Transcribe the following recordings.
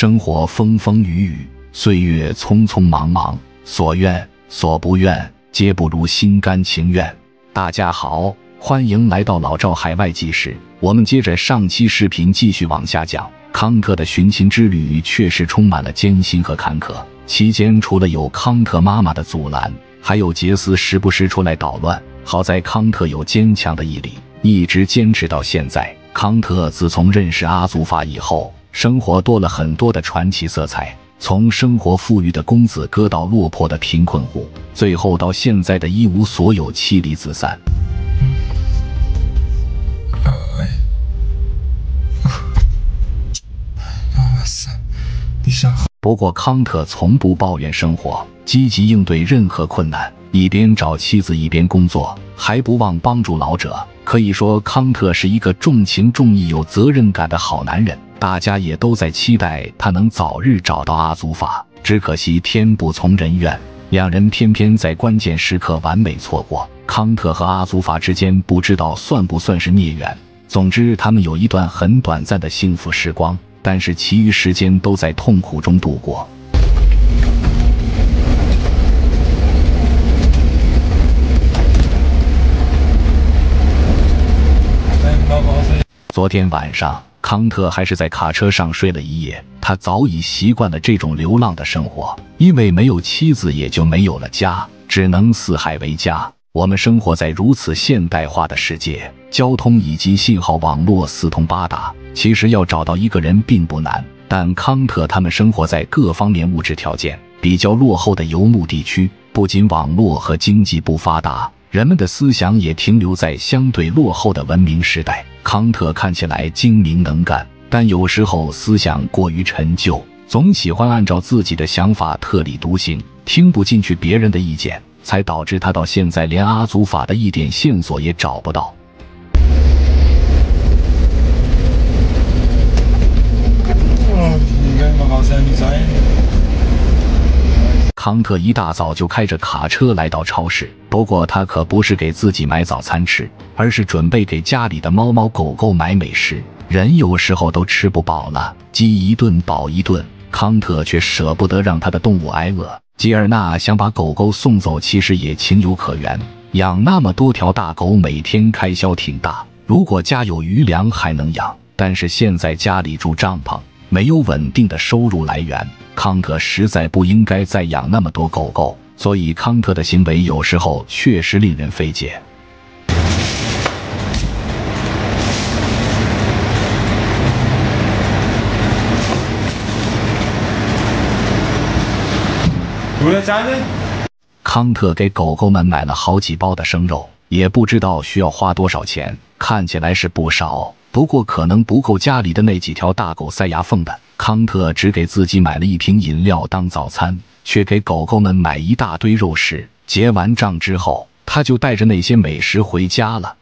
生活风风雨雨，岁月匆匆忙忙，所愿所不愿，皆不如心甘情愿。大家好，欢迎来到老赵海外纪事。我们接着上期视频继续往下讲。康特的寻亲之旅确实充满了艰辛和坎坷，期间除了有康特妈妈的阻拦，还有杰斯时不时出来捣乱。好在康特有坚强的毅力，一直坚持到现在。康特自从认识阿祖法以后，生活多了很多的传奇色彩。从生活富裕的公子哥到落魄的贫困户，最后到现在的一无所有、妻离子散。不过康特从不抱怨生活，积极应对任何困难，一边找妻子一边工作，还不忘帮助老者。可以说，康特是一个重情重义、有责任感的好男人。大家也都在期待他能早日找到阿祖法，只可惜天不从人愿，两人偏偏在关键时刻完美错过。康特和阿祖法之间不知道算不算是孽缘。总之，他们有一段很短暂的幸福时光，但是其余时间都在痛苦中度过。昨天晚上，康特还是在卡车上睡了一夜。他早已习惯了这种流浪的生活，因为没有妻子，也就没有了家，只能四海为家。我们生活在如此现代化的世界，交通以及信号网络四通八达，其实要找到一个人并不难。但康特他们生活在各方面物质条件比较落后的游牧地区，不仅网络和经济不发达。人们的思想也停留在相对落后的文明时代。康特看起来精明能干，但有时候思想过于陈旧，总喜欢按照自己的想法特立独行，听不进去别人的意见，才导致他到现在连阿祖法的一点线索也找不到。康特一大早就开着卡车来到超市，不过他可不是给自己买早餐吃，而是准备给家里的猫猫狗狗买美食。人有时候都吃不饱了，饥一顿饱一顿，康特却舍不得让他的动物挨饿。吉尔纳想把狗狗送走，其实也情有可原。养那么多条大狗，每天开销挺大。如果家有余粮，还能养，但是现在家里住帐篷。没有稳定的收入来源，康特实在不应该再养那么多狗狗，所以康特的行为有时候确实令人费解。康特给狗狗们买了好几包的生肉，也不知道需要花多少钱，看起来是不少。不过可能不够家里的那几条大狗塞牙缝的。康特只给自己买了一瓶饮料当早餐，却给狗狗们买一大堆肉食。结完账之后，他就带着那些美食回家了。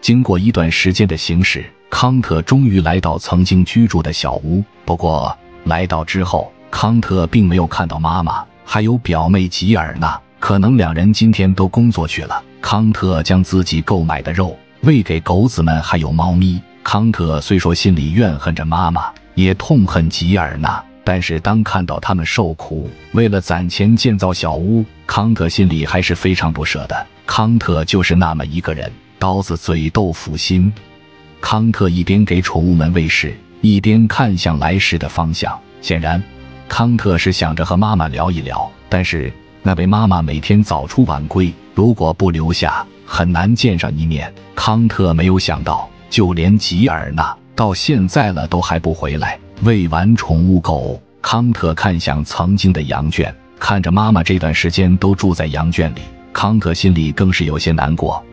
经过一段时间的行驶，康特终于来到曾经居住的小屋。不过来到之后，康特并没有看到妈妈，还有表妹吉尔娜。可能两人今天都工作去了。康特将自己购买的肉喂给狗子们，还有猫咪。康特虽说心里怨恨着妈妈，也痛恨吉尔娜，但是当看到他们受苦，为了攒钱建造小屋，康特心里还是非常不舍的。康特就是那么一个人。刀子嘴豆腐心，康特一边给宠物们喂食，一边看向来时的方向。显然，康特是想着和妈妈聊一聊。但是那位妈妈每天早出晚归，如果不留下，很难见上一面。康特没有想到，就连吉尔娜到现在了都还不回来。喂完宠物狗，康特看向曾经的羊圈，看着妈妈这段时间都住在羊圈里，康特心里更是有些难过。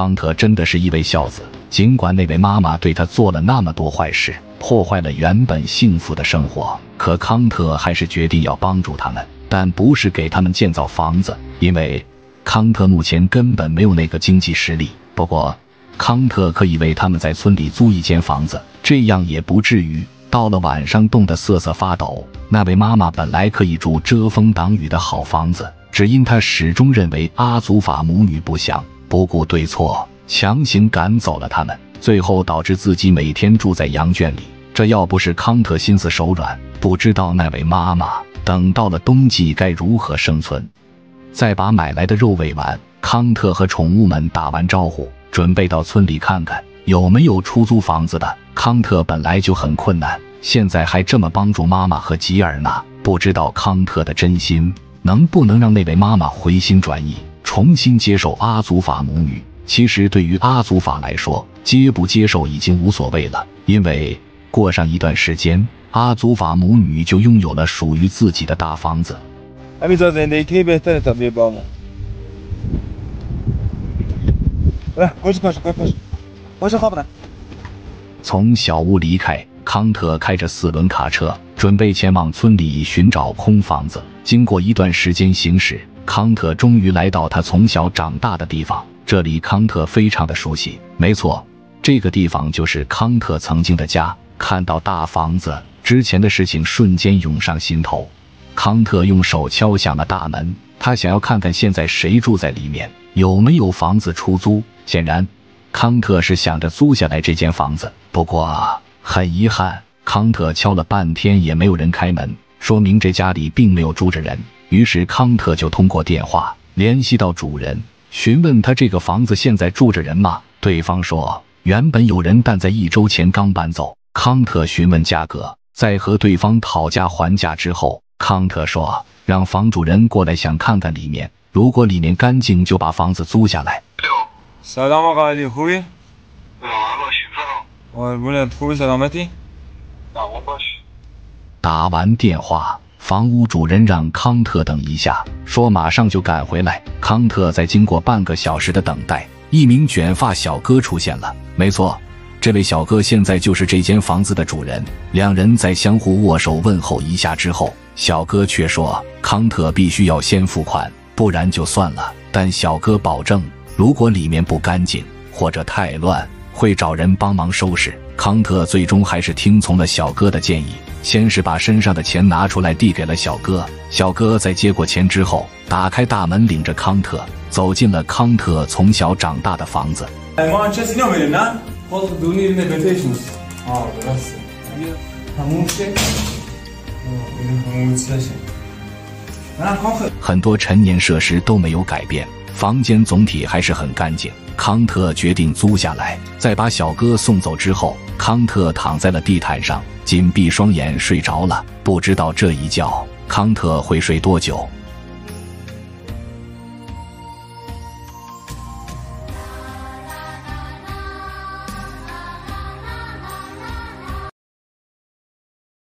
康特真的是一位孝子，尽管那位妈妈对他做了那么多坏事，破坏了原本幸福的生活，可康特还是决定要帮助他们，但不是给他们建造房子，因为康特目前根本没有那个经济实力。不过，康特可以为他们在村里租一间房子，这样也不至于到了晚上冻得瑟瑟发抖。那位妈妈本来可以住遮风挡雨的好房子，只因她始终认为阿祖法母女不祥，不顾对错，强行赶走了他们，最后导致自己每天住在羊圈里。这要不是康特心思手软，不知道那位妈妈等到了冬季该如何生存。再把买来的肉喂完，康特和宠物们打完招呼，准备到村里看看有没有出租房子的。康特本来就很困难，现在还这么帮助妈妈和吉尔呢，不知道康特的真心能不能让那位妈妈回心转意，重新接受阿祖法母女。其实对于阿祖法来说，接不接受已经无所谓了，因为过上一段时间，阿祖法母女就拥有了属于自己的大房子。阿弥陀佛，你可以别再？来，去去去，我是好不。从小屋离开，康特开着四轮卡车，准备前往村里寻找空房子。经过一段时间行驶，康特终于来到他从小长大的地方。这里康特非常的熟悉，没错，这个地方就是康特曾经的家。看到大房子，之前的事情瞬间涌上心头。康特用手敲响了大门，他想要看看现在谁住在里面，有没有房子出租。显然，康特是想着租下来这间房子。不过很遗憾，康特敲了半天也没有人开门，说明这家里并没有住着人。于是康特就通过电话联系到主人，询问他这个房子现在住着人吗？对方说原本有人，但在一周前刚搬走。康特询问价格，在和对方讨价还价之后，康特说让房主人过来想看看里面，如果里面干净就把房子租下来。 سلام آقا علی خوبی؟ راحت باشین فرام قربونت خوبی سلامتی؟ تمام باش 打完电话， 房屋主人让康特等一下，说马上就赶回来。康特在经过半个小时的等待，一名卷发小哥出现了。没错，这位小哥现在就是这间房子的主人。两人在相互握手问候一下之后，小哥却说康特必须要先付款，不然就算了。但小哥保证，如果里面不干净或者太乱，会找人帮忙收拾。康特最终还是听从了小哥的建议先是把身上的钱拿出来递给了小哥小哥在接过钱之后打开大门领着康特走进了康特从小长大的房子。很多陈年设施都没有改变房间总体还是很干净。康特决定租下来再把小哥送走之后康特躺在了地毯上，紧闭双眼睡着了。不知道这一觉康特会睡多久。